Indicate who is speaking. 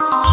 Speaker 1: oh,